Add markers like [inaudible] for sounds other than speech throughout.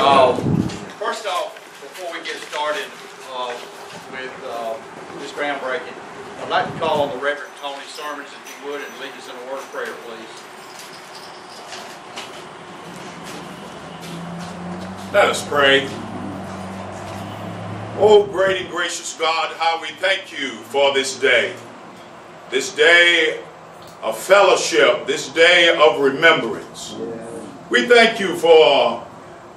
Um, First off, before we get started uh, with uh, this groundbreaking, I'd like to call on the Reverend Tony Sermons, if you would, and lead us in a word of prayer, please. Let us pray. Oh, great and gracious God, how we thank you for this day. This day of fellowship, this day of remembrance. We thank you for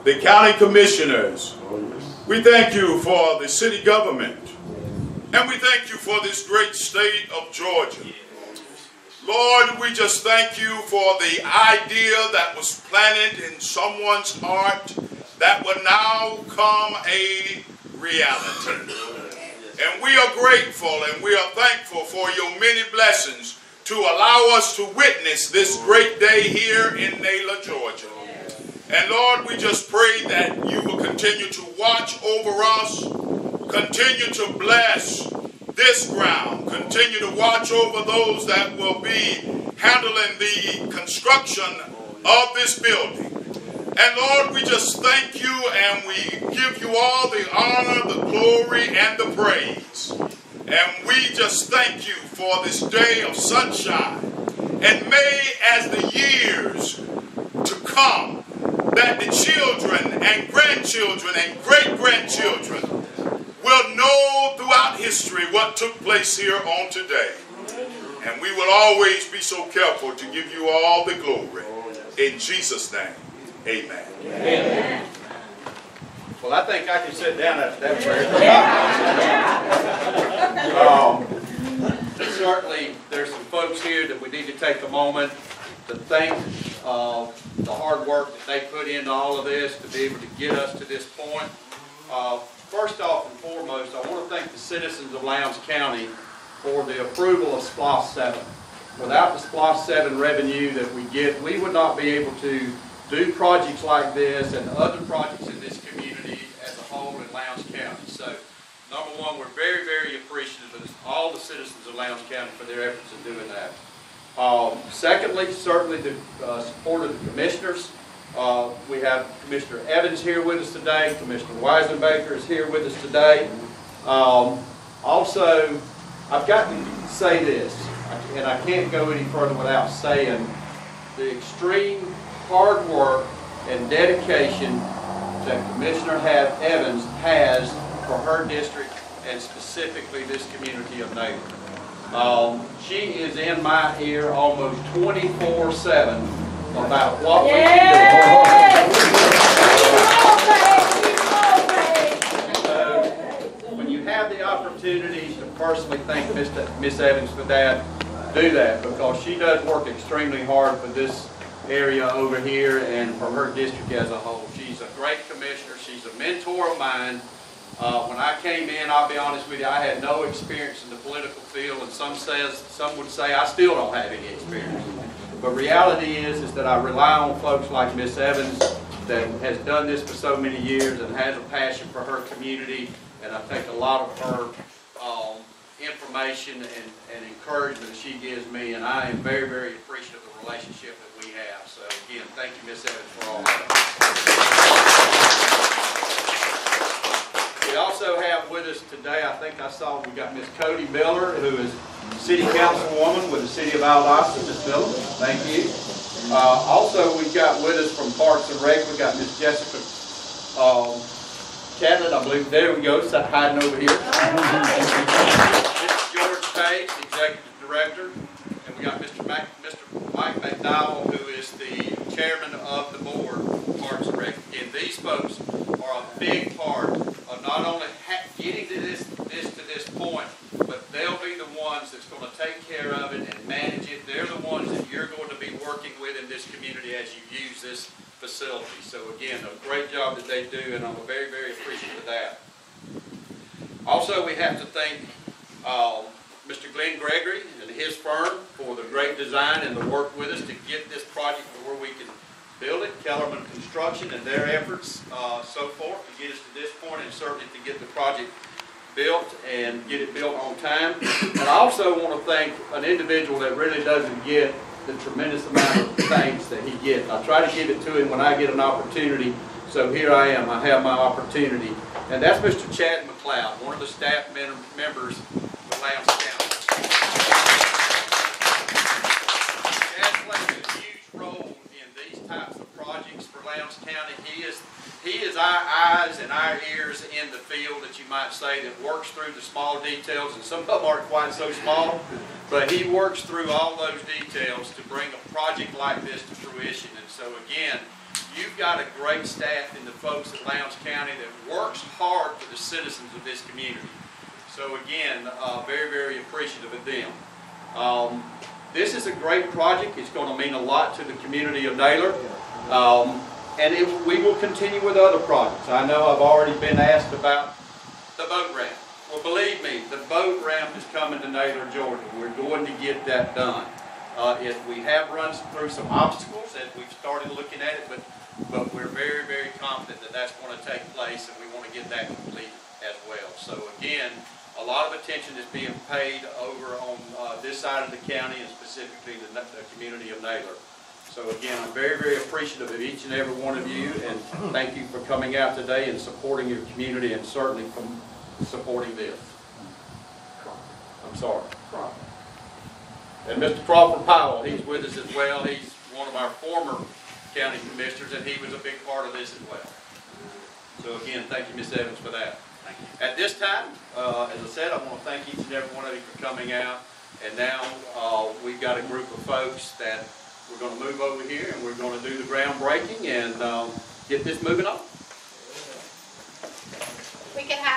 the county commissioners. Oh, we thank you for the city government. And we thank you for this great state of Georgia. Lord, we just thank you for the idea that was planted in someone's heart that will now come a reality. And we are grateful and we are thankful for your many blessings to allow us to witness this great day here in Naylor, Georgia. And Lord, we just pray that you will continue to watch over us, continue to bless this ground, continue to watch over those that will be handling the construction of this building. And Lord, we just thank you and we give you all the honor, the glory, and the praise. And we just thank you for this day of sunshine. And may, as the years to come, that the children and grandchildren and great-grandchildren will know throughout history what took place here on today. And we will always be so careful to give you all the glory. In Jesus' name, amen. Amen. Well, I think I can sit down after that prayer. [laughs] Um, Certainly, there's some folks here that we need to take a moment to thank uh, the hard work that they put into all of this to be able to get us to this point. Uh, First off and foremost, I want to thank the citizens of Lowndes County for the approval of SPLOST 7. Without the SPLOST 7 revenue that we get, we would not be able to do projects like this and other projects in this community as a whole in Lowndes County. So, number one, we're very, very appreciative of all the citizens of Lowndes County for their efforts in doing that. Um, secondly, certainly the uh, support of the commissioners. Uh, we have Commissioner Evans here with us today. Commissioner Wisenbaker is here with us today. Um, also, I've got to say this, and I can't go any further without saying the extreme hard work and dedication that Commissioner Evans has for her district and specifically this community of Naylor. Um, she is in my ear almost 24/7 about what we can do. [laughs] So, when you have the opportunity to personally thank Miss Evans for that, do that because she does work extremely hard for this area over here and for her district as a whole. She's a great commissioner. She's a mentor of mine. Uh, when I came in, I'll be honest with you, I had no experience in the political field, and some says, some would say I still don't have any experience. But reality is, is that I rely on folks like Miss Evans that has done this for so many years and has a passion for her community, and I take a lot of her um, information and, and encouragement she gives me, and I am very, very appreciative of the relationship that we have. So again, thank you, Miss Evans, for all that. We also have with us today, I think I saw, we got Miss Cody Miller, who is city councilwoman with the city of Valdosta. Miss Miller, thank you. Uh, also, we've got with us from Parks and Rec, we've got Miss Jessica um, I believe, there we go, hiding over here. Mr. George Page, executive director, and we got Mr. Mac, Mr. Mike McDowell, who is the chairman of the board Parks and Rec. And these folks are a big part of not only ha- getting to this, this to this point, but they'll be the ones that's going to take care of it and manage it. They're the ones that you're going to be working with in this community as you use this facility. So again, a great job that they do, and I'm very, very appreciative of that. Also, we have to thank um, Mr. Glenn Gregory and his firm for the great design and the work with us to get this project to where we can build it. Kellerman Construction and their efforts uh, so forth to get us to this point and certainly to get the project built and get it built on time. And I also want to thank an individual that really doesn't get the tremendous amount of thanks that he gets. I try to give it to him when I get an opportunity So here I am, I have my opportunity. And that's Mr. Chad McLeod, one of the staff members of Lowndes County. Chad plays a huge role in these types of projects for Lowndes County. He is, he is our eyes and our ears in the field that you might say that works through the small details, and some of them aren't quite so small, but he works through all those details to bring a project like this to fruition. And so again, you've got a great staff in the folks at Lowndes County that works hard for the citizens of this community. So again, uh, very, very appreciative of them. Um, this is a great project. It's going to mean a lot to the community of Naylor. Um, and it, we will continue with other projects. I know I've already been asked about the boat ramp. Well, believe me, the boat ramp is coming to Naylor, Georgia. We're going to get that done. Uh, it, we have run through some obstacles and we've started looking at it, but, but we're very, very confident that that's going to take place and we want to get that complete as well. So again, a lot of attention is being paid over on uh, this side of the county and specifically the, the community of Naylor. So again, I'm very, very appreciative of each and every one of you and thank you for coming out today and supporting your community and certainly from supporting this. I'm sorry. And Mr. Crawford Powell, he's with us as well. He's one of our former county commissioners and he was a big part of this as well. So again, thank you, Ms. Evans, for that. At this time, uh, as I said, I want to thank each and every one of you for coming out. And now, uh, we've got a group of folks that we're going to move over here and we're going to do the groundbreaking and, um, get this moving on. We can have